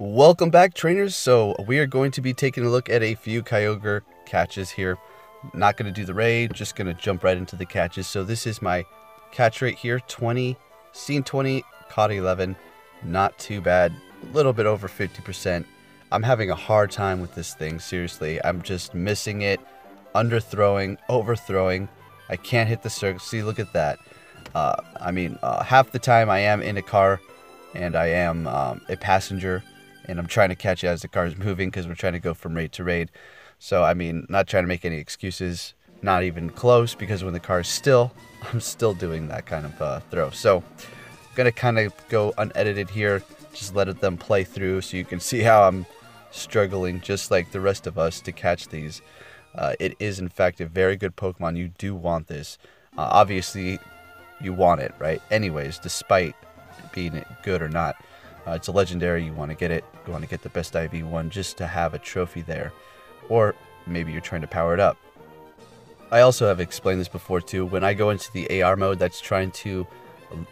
Welcome back, trainers. So we are going to be taking a look at a few Kyogre catches here. Not going to do the raid, just going to jump right into the catches. So this is my catch rate here, 20, seen 20, caught 11. Not too bad, a little bit over 50%. I'm having a hard time with this thing, seriously. I'm just missing it, underthrowing, overthrowing. I can't hit the circle. See, look at that. Uh, I mean, uh, half the time I am in a car and I am um, a passenger and I'm trying to catch it as the car is moving because we're trying to go from raid to raid. So, I mean, not trying to make any excuses, not even close, because when the car is still, I'm still doing that kind of uh, throw. So, I'm going to kind of go unedited here, just let them play through so you can see how I'm struggling, just like the rest of us, to catch these. Uh, it is, in fact, a very good Pokemon. You do want this. Uh, obviously, you want it, right? Anyways, despite being good or not. Uh, it's a legendary. You want to get it. You want to get the best IV one just to have a trophy there. Or maybe you're trying to power it up. I also have explained this before too. When I go into the AR mode, that's trying to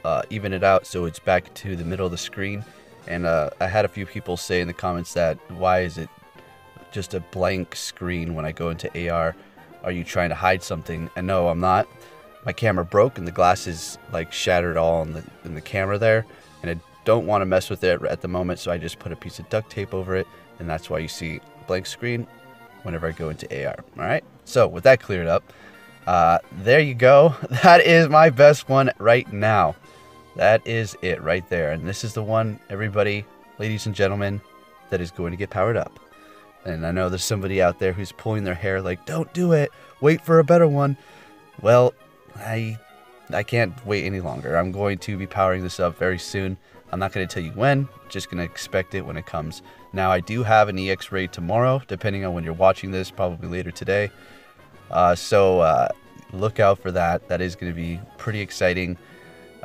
uh, even it out so it's back to the middle of the screen. And uh, I had a few people say in the comments that why is it just a blank screen when I go into AR? Are you trying to hide something? And no, I'm not. My camera broke and the glass is like shattered all in the, in the camera there. And it don't want to mess with it at the moment, so I just put a piece of duct tape over it, and that's why you see blank screen whenever I go into AR. All right, so with that cleared up, uh, there you go. That is my best one right now. That is it right there, and this is the one, everybody, ladies and gentlemen, that is going to get powered up. And I know there's somebody out there who's pulling their hair like, don't do it, wait for a better one. Well, I I can't wait any longer. I'm going to be powering this up very soon. I'm not going to tell you when, just going to expect it when it comes. Now, I do have an EX raid tomorrow, depending on when you're watching this, probably later today. Uh, so uh, look out for that. That is going to be pretty exciting.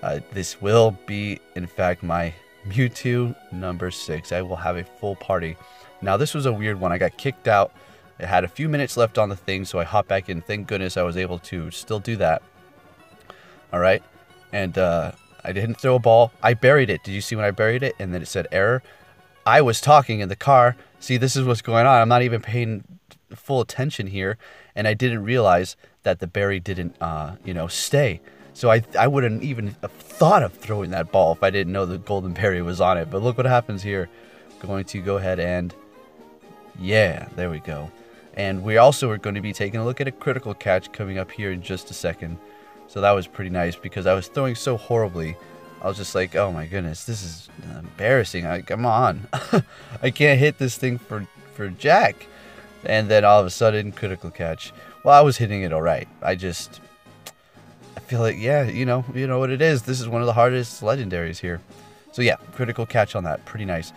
Uh, this will be, in fact, my Mewtwo number six. I will have a full party. Now, this was a weird one. I got kicked out. It had a few minutes left on the thing, so I hopped back in. Thank goodness I was able to still do that. All right. And uh, I didn't throw a ball. I buried it. Did you see when I buried it? And then it said error. I was talking in the car. See, this is what's going on. I'm not even paying full attention here. And I didn't realize that the berry didn't, uh, you know, stay. So I, I wouldn't even have thought of throwing that ball if I didn't know the golden berry was on it. But look what happens here. Going to go ahead and, yeah, there we go. And we also are going to be taking a look at a critical catch coming up here in just a second. So that was pretty nice because I was throwing so horribly. I was just like, oh my goodness, this is embarrassing. I, come on. I can't hit this thing for, for Jack. And then all of a sudden, critical catch. Well, I was hitting it all right. I just, I feel like, yeah, you know, you know what it is. This is one of the hardest legendaries here. So yeah, critical catch on that. Pretty nice.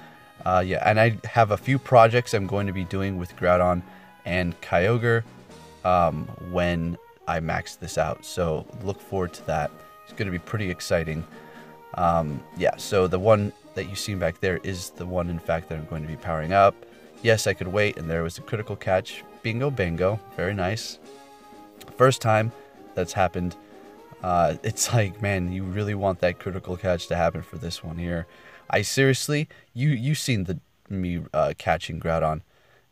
Uh, yeah, and I have a few projects I'm going to be doing with Groudon and Kyogre um, when I maxed this out. So look forward to that. It's going to be pretty exciting. Um, yeah, so the one that you seen back there is the one, in fact, that I'm going to be powering up. Yes, I could wait, and there was a critical catch. Bingo, bingo. Very nice. First time that's happened. Uh, it's like, man, you really want that critical catch to happen for this one here. I seriously, you you seen the me uh, catching Groudon.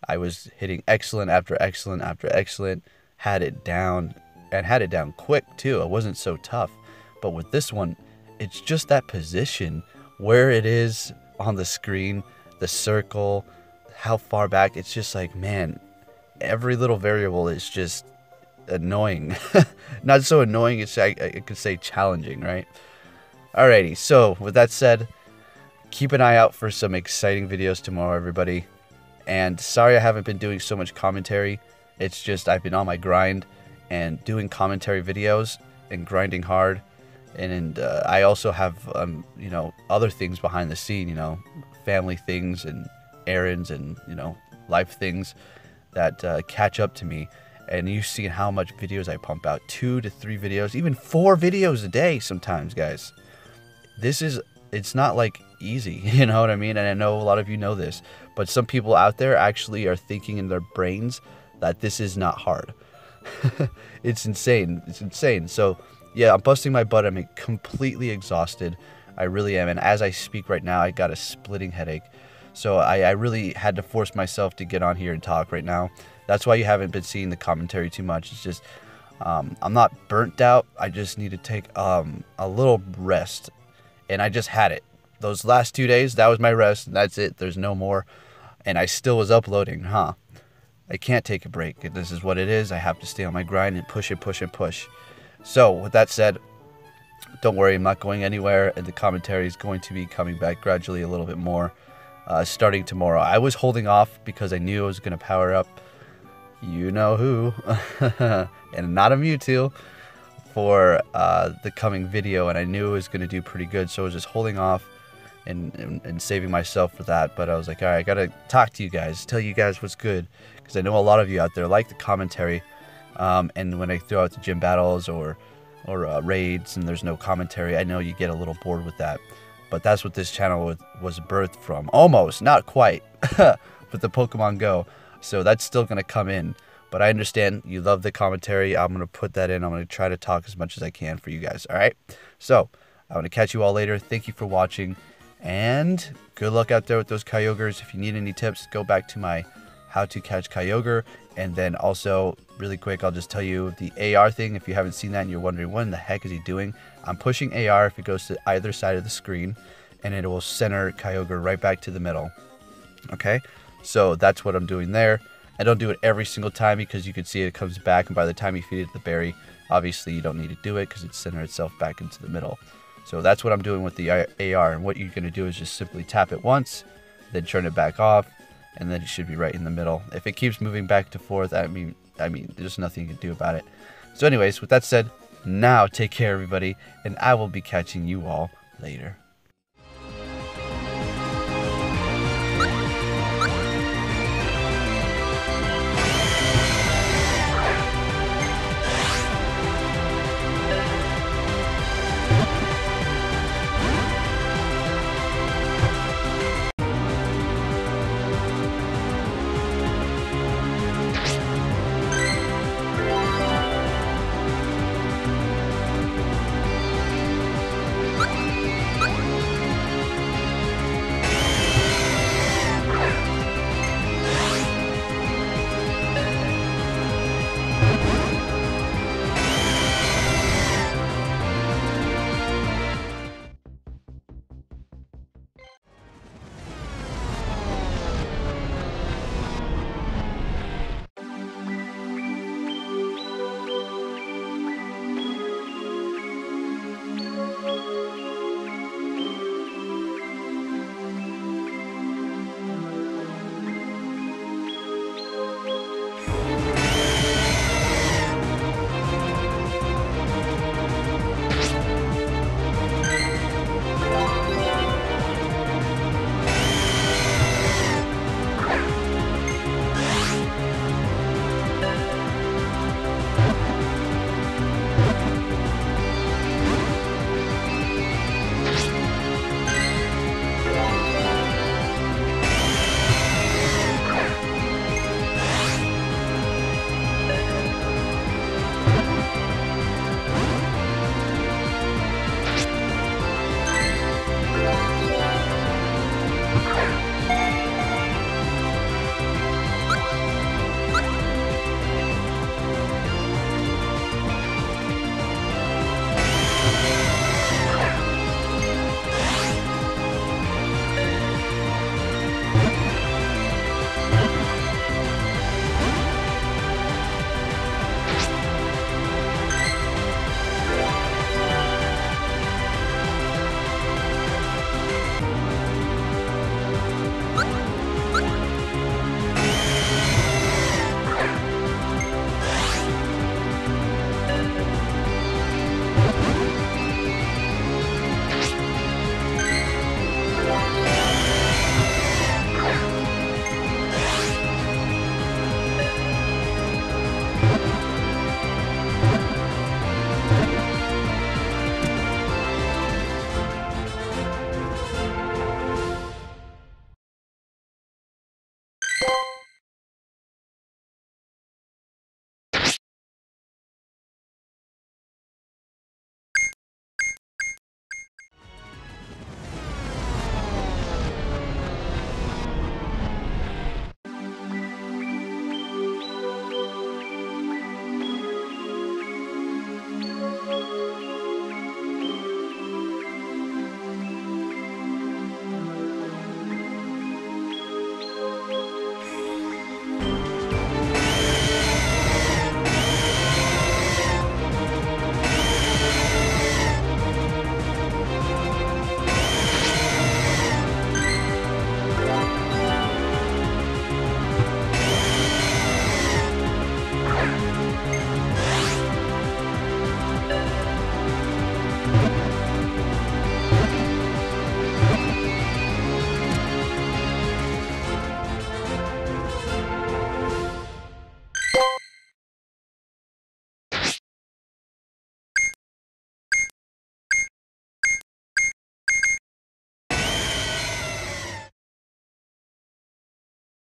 I was hitting excellent after excellent after excellent, had it down, and had it down quick too. It wasn't so tough. But with this one, it's just that position where it is on the screen, the circle, how far back. It's just like, man, every little variable is just annoying. Not so annoying, it's I, I could say challenging, right? Alrighty, so with that said, keep an eye out for some exciting videos tomorrow, everybody. And sorry I haven't been doing so much commentary. It's just I've been on my grind and doing commentary videos and grinding hard. And, uh, I also have, um, you know, other things behind the scene, you know, family things and errands and, you know, life things that uh, catch up to me. And you see how much videos I pump out two to three videos, even four videos a day sometimes, guys. This is, it's not like easy, you know what I mean? And I know a lot of you know this, but some people out there actually are thinking in their brains that this is not hard. it's insane. It's insane. So, yeah, I'm busting my butt. I'm completely exhausted. I really am. And as I speak right now, I got a splitting headache. So I, I really had to force myself to get on here and talk right now. That's why you haven't been seeing the commentary too much. It's just um, I'm not burnt out. I just need to take um, a little rest, and I just had it. Those last two days, that was my rest. That's it. There's no more, and I still was uploading, huh? I can't take a break. This is what it is. I have to stay on my grind and push and push and push. So with that said, don't worry, I'm not going anywhere, and the commentary is going to be coming back gradually a little bit more, uh, starting tomorrow. I was holding off because I knew I was going to power up you know who, and not a Mewtwo for uh, the coming video, and I knew it was going to do pretty good, so I was just holding off and, and, and, saving myself for that. But I was like, all right, I got to talk to you guys, tell you guys what's good, because I know a lot of you out there like the commentary, um, and when I throw out the gym battles or or uh, raids and there's no commentary, I know you get a little bored with that. But that's what this channel was, was birthed from. Almost, not quite, with the Pokemon Go. So that's still going to come in. But I understand you love the commentary. I'm going to put that in. I'm going to try to talk as much as I can for you guys. All right. So I'm going to catch you all later. Thank you for watching. And good luck out there with those Kyogres. If you need any tips, go back to my how to catch Kyogre. And then also, really quick, I'll just tell you the AR thing. If you haven't seen that and you're wondering what in the heck is he doing, I'm pushing AR if it goes to either side of the screen and it will center Kyogre right back to the middle. Okay, so that's what I'm doing there. I don't do it every single time because you can see it comes back, and by the time you feed it the berry, obviously you don't need to do it because it centers itself back into the middle. So that's what I'm doing with the AR, and what you're going to do is just simply tap it once, then turn it back off, and then it should be right in the middle. If it keeps moving back to forth, I mean, I mean, there's nothing you can do about it. So anyways, with that said, now take care everybody, and I will be catching you all later.